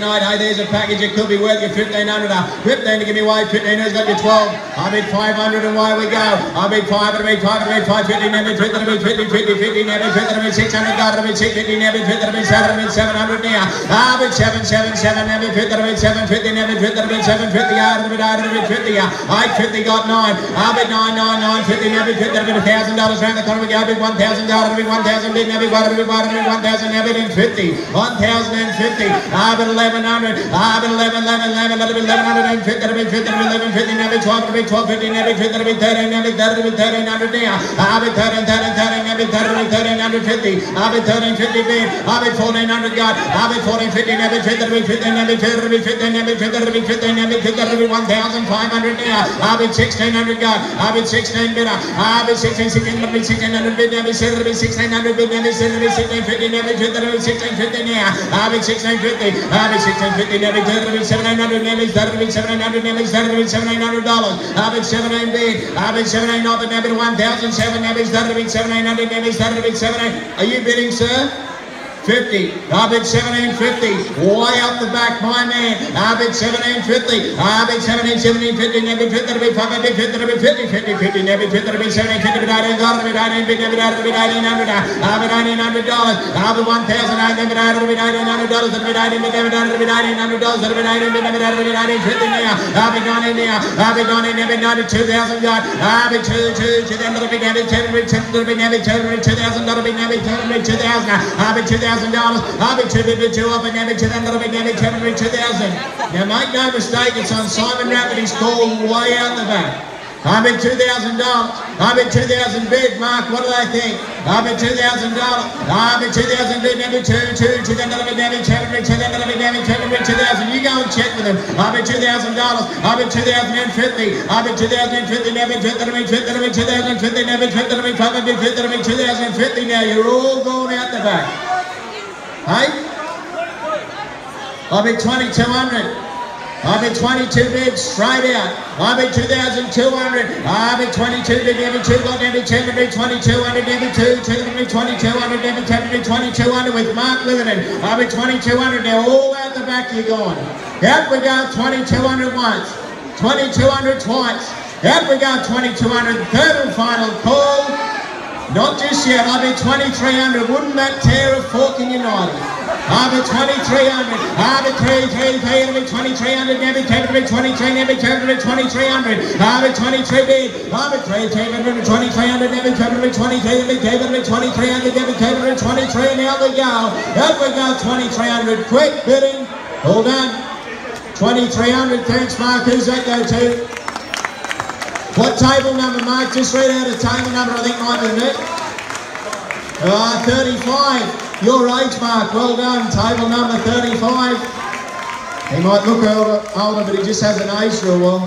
tonight. Hey, there's a package. It could be worth you 1500 uh, 15 to give me away. 15 who's got your 12. I bid 500 and away we go. I bid 500, I bid 500, I bid 550, never 50, I bid 50, 50, 50, never 50, I bid 600, got I bid 650, never 50, I bid 7, I bid 700 now. I bid 7, 7, 7, never 50, I bid 750, never 50, I bid 750, out of the bid, out of the bid 50, uh, 850 got 9. I bid 9, 9, 9, 50, never 50, I bid $1,000 round the corner we go. I bid 1,000, I bid 1,000, bid never, I bid 1,000, I bid 1,000, never bid 50, 1,050. I 11, 1100, 5, 11, 11, 11, 11, 11, 15, 15, 15, 11, 15, 11, 12, 12, 12, 15, 11, 15, 15, 13, 11, 13, 13, 13, 11, 13, 13, 13, 11, 13, 13, 11, 50, 11, 13, 50, 11, 14, 100, God, 11, 14, 15, 11, 15, 15, 11, 15, 15, 11, 15, 15, 11, 15, 1,500, now, 11, 1600, 11, 11, 11, 11, 15, Seven hundred, seven hundred. Are you bidding, sir? 50. I bid 1750. Way up the back, my man. I bid 1750. I bid 17, 1750. Never 50 to be 5. Bid 50 to be 50. 50, 50. Never 50 to be 1750. Bid 18. Got to be 18. Bid never out to be 1800. I bid 1800 dollars. I bid 1000. I never out to be 1800 dollars. I bid 18. Bid never out to be 1800 dollars. I bid 18. Bid never out to be 1850 now. I bid 19 now. I bid 19. Never 92,000 got. I bid 2, 2, 2. Then to be never 10. Bid 10 to be never 10. 2,000 to be never 10. 2,000. I bid 2,000 thousand dollars. I'll be two, be two, up and never to them, that'll be never ten, two thousand. Now make no mistake, it's on Simon Rafferty's call way out the back. I'm in $2,000. I'm in 2000 bid, Mark. What do they think? I'm in $2,000. I'm in 2000 bid, never two, two, to them, that'll be never seven, to them, that'll be never seven, 2000. You go and check with them. I'm in $2,000. I'm in 2050. I'm in 2050, never 50, I'm in 50, I'm in 2050, never 50, I'm in 50, I'm in 2050 now. You're all going out the back. Hey? I'll be 2200. I'll be 22 bids straight out. I'll be 2,200. I'll be 22 bid, every two, got every 10 to be 2200, every two, two to be 2200, every 10 to be 2200 with Mark Litherton. I'll be 2200. Now all out the back you're going. Out we go, 2200 once, 2200 twice. Out we go, 2200, third and final call. Not just yet. I'll be 2,300. Wouldn't that tear a fork in your knife? I'll be 2,300. I'll be 3, 3, 3, I'll be 2,300. Never take to be 23, never take to be 2,300. I'll be 23 bid. I'll be 3, 300, 2,300. Never take to be 23, never take to be 2,300. Never take to be 23. Now we go. Up we go, 2,300. Quick bidding. Hold on. 2,300. Thanks, Mark. Who's that go to? What table number, Mark? Just read out a table number, I think might be it. Uh, 35. Your age, Mark. Well done. Table number 35. He might look older, older but he just has an age rule.